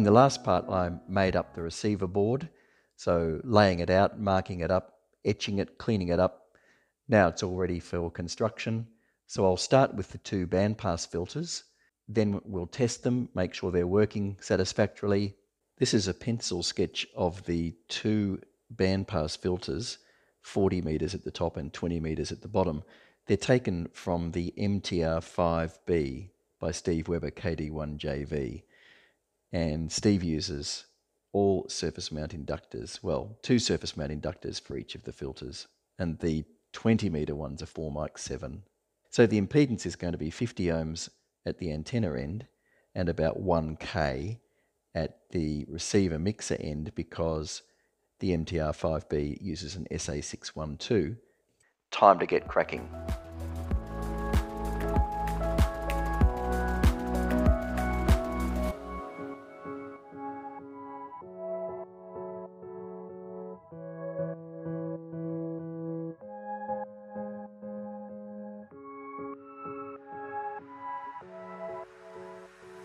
In the last part, I made up the receiver board, so laying it out, marking it up, etching it, cleaning it up. Now it's all ready for construction. So I'll start with the two bandpass filters, then we'll test them, make sure they're working satisfactorily. This is a pencil sketch of the two bandpass filters, 40 meters at the top and 20 meters at the bottom. They're taken from the MTR5B by Steve Weber KD1JV. And Steve uses all surface mount inductors, well, two surface mount inductors for each of the filters. And the 20 meter ones are 4 mic 7. So the impedance is going to be 50 ohms at the antenna end and about 1k at the receiver mixer end because the MTR5B uses an SA612. Time to get cracking.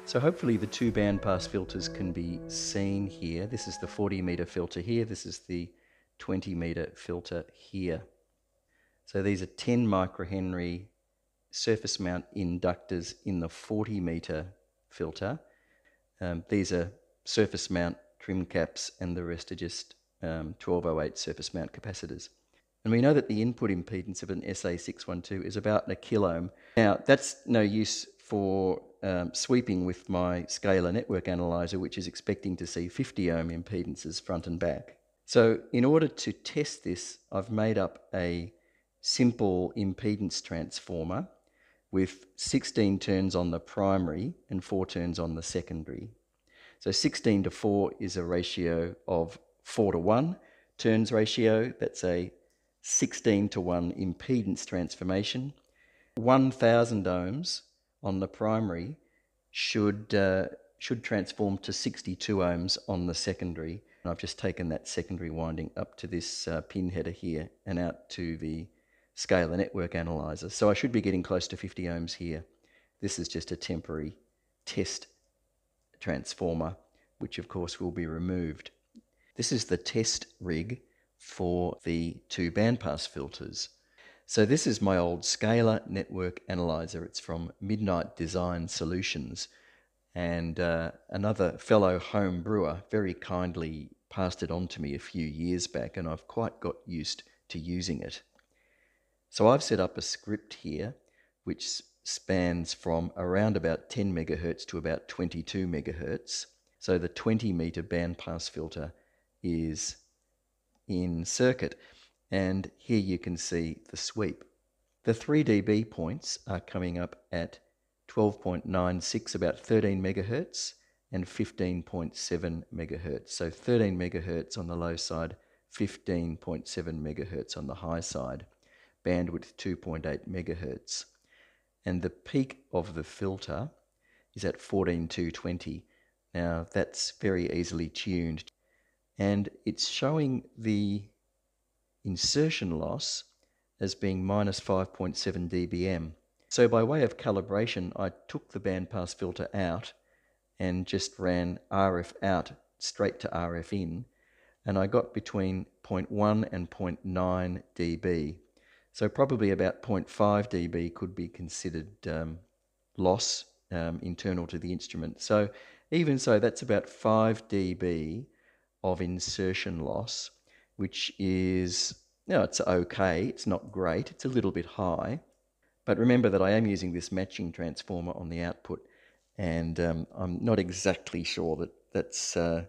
So hopefully the two bandpass filters can be seen here. This is the 40 meter filter here. This is the 20 meter filter here. So these are 10 microhenry surface mount inductors in the 40 meter filter. Um, these are surface mount trim caps and the rest are just um, 1208 surface mount capacitors. And we know that the input impedance of an SA612 is about a kilo ohm. Now, that's no use for um, sweeping with my scalar network analyzer, which is expecting to see 50 ohm impedances front and back. So in order to test this, I've made up a simple impedance transformer with 16 turns on the primary and 4 turns on the secondary. So 16 to 4 is a ratio of 4 to 1 turns ratio. That's a 16 to 1 impedance transformation. 1000 ohms on the primary should, uh, should transform to 62 ohms on the secondary. And I've just taken that secondary winding up to this uh, pin header here and out to the scalar network analyzer. So I should be getting close to 50 ohms here. This is just a temporary test transformer, which of course will be removed. This is the test rig for the two bandpass filters. So this is my old scalar network analyzer. It's from Midnight Design Solutions. And uh, another fellow home brewer very kindly passed it on to me a few years back, and I've quite got used to using it. So I've set up a script here which spans from around about 10 megahertz to about 22 megahertz. So the 20 meter bandpass filter is in circuit. And here you can see the sweep. The 3 dB points are coming up at 12.96, about 13 megahertz, and 15.7 megahertz. So 13 megahertz on the low side, 15.7 megahertz on the high side, bandwidth 2.8 megahertz. And the peak of the filter is at 14220. Now that's very easily tuned. And it's showing the insertion loss as being minus 5.7 dBm. So by way of calibration, I took the bandpass filter out and just ran RF out straight to RF in, and I got between 0.1 and 0.9 dB. So probably about 0.5 dB could be considered um, loss um, internal to the instrument. So even so, that's about 5 dB of insertion loss which is, you know, it's okay. It's not great. It's a little bit high. But remember that I am using this matching transformer on the output, and um, I'm not exactly sure that that's, uh,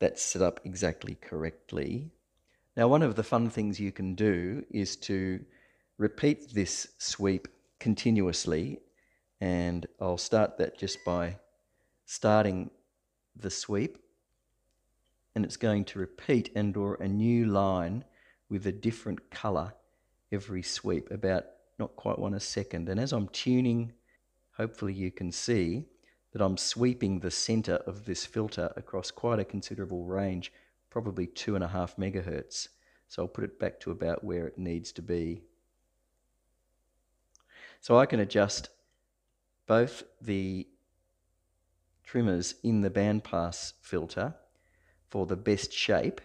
that's set up exactly correctly. Now, one of the fun things you can do is to repeat this sweep continuously, and I'll start that just by starting the sweep and it's going to repeat and draw a new line with a different color every sweep, about not quite one a second. And as I'm tuning, hopefully you can see that I'm sweeping the center of this filter across quite a considerable range, probably two and a half megahertz. So I'll put it back to about where it needs to be. So I can adjust both the trimmers in the bandpass filter for the best shape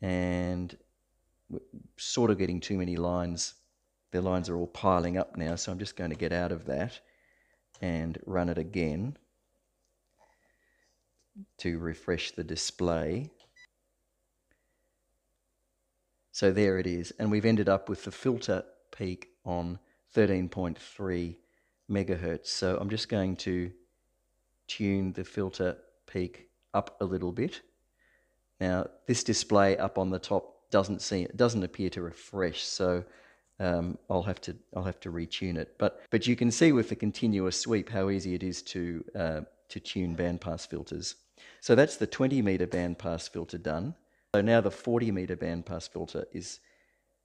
and sort of getting too many lines. The lines are all piling up now, so I'm just going to get out of that and run it again to refresh the display. So there it is, and we've ended up with the filter peak on 13.3 megahertz. So I'm just going to tune the filter peak up a little bit. Now this display up on the top doesn't see it doesn't appear to refresh, so um, I'll have to I'll have to retune it. But but you can see with the continuous sweep how easy it is to uh, to tune bandpass filters. So that's the 20 meter bandpass filter done. So now the 40 meter bandpass filter is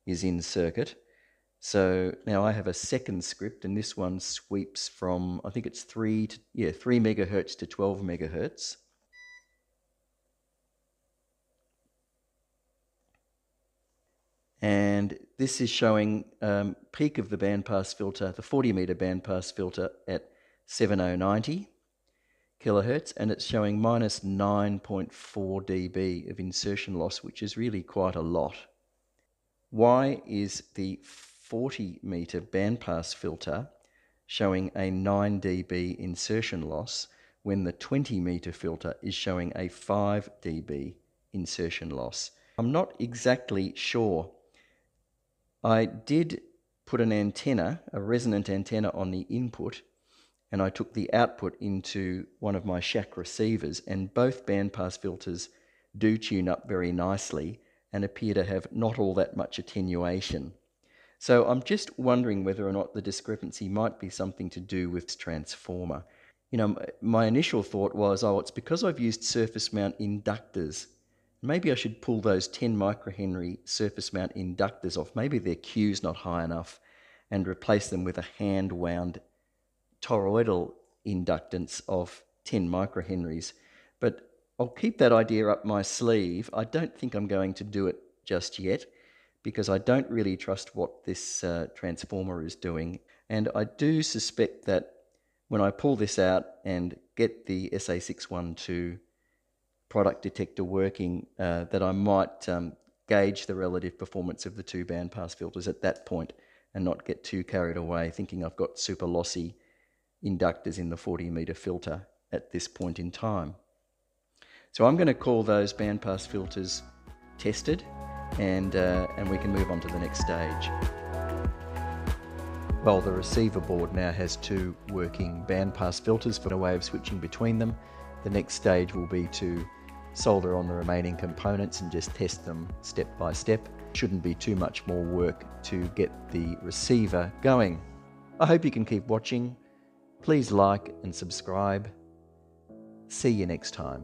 is in circuit. So now I have a second script, and this one sweeps from I think it's three to yeah three megahertz to 12 megahertz. And this is showing um, peak of the bandpass filter, the 40 meter bandpass filter at 7090 kilohertz, and it's showing minus 9.4 dB of insertion loss, which is really quite a lot. Why is the 40 meter bandpass filter showing a 9 dB insertion loss when the 20 meter filter is showing a 5 dB insertion loss? I'm not exactly sure I did put an antenna, a resonant antenna on the input, and I took the output into one of my Shack receivers, and both bandpass filters do tune up very nicely and appear to have not all that much attenuation. So I'm just wondering whether or not the discrepancy might be something to do with transformer. You know, my initial thought was, oh, it's because I've used surface mount inductors Maybe I should pull those 10 microhenry surface mount inductors off. Maybe their Q's not high enough and replace them with a hand wound toroidal inductance of 10 microhenries. But I'll keep that idea up my sleeve. I don't think I'm going to do it just yet because I don't really trust what this uh, transformer is doing. And I do suspect that when I pull this out and get the SA612 product detector working uh, that I might um, gauge the relative performance of the two bandpass filters at that point and not get too carried away thinking I've got super lossy inductors in the 40 meter filter at this point in time. So I'm going to call those bandpass filters tested and, uh, and we can move on to the next stage. Well, the receiver board now has two working bandpass filters for a way of switching between them. The next stage will be to solder on the remaining components and just test them step by step. Shouldn't be too much more work to get the receiver going. I hope you can keep watching. Please like and subscribe. See you next time.